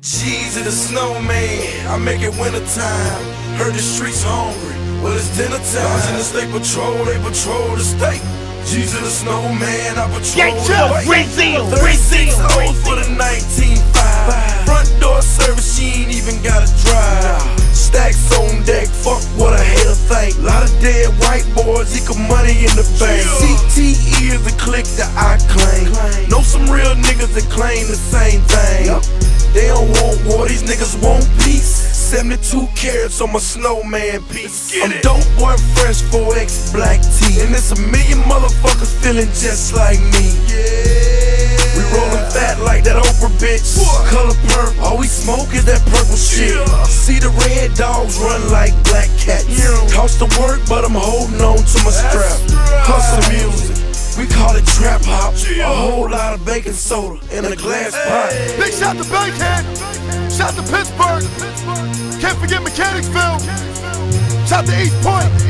Jeezy the snowman. I make it wintertime. Heard the streets hungry. Well, it's dinner time. in the state patrol, they patrol the state. Jeezy the snowman, I patrol Get your Brazil, 36 O's for the 19.5. Front door service, she ain't even got a drive. Stacks on deck, fuck what a hater think. Lot of dead white boys, equal money in the bank. CTE is the click that I claim. Know some real niggas that claim the same thing. They don't want war, these niggas want peace. 72 carats on my snowman piece. I'm dope boy, fresh 4X black tee. And it's a million motherfuckers feeling just like me. Yeah. We rollin' fat like that Oprah bitch. What? Color purple, all we smoke is that purple shit. See the red dogs run like black cats. Yeah. Cost the work, but I'm holding on to my strap. Hustle music. Hop. A whole lot of baking soda in a glass pot. Big shout to Bankhead. Shout to Pittsburgh. Can't forget Mechanicsville. Shout to East Point.